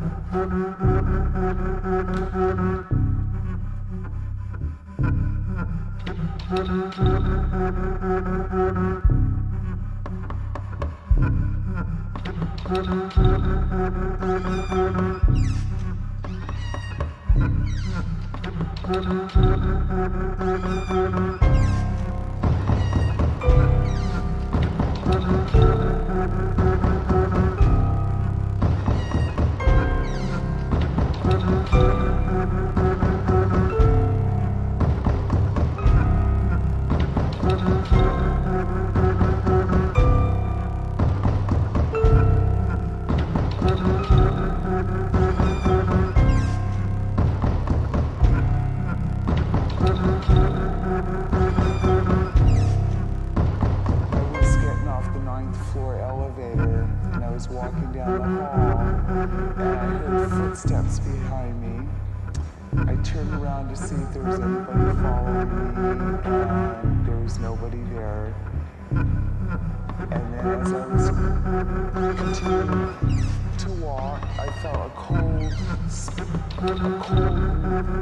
I was following me and there was nobody there. And then as I was continuing to walk, I felt a cold, a cold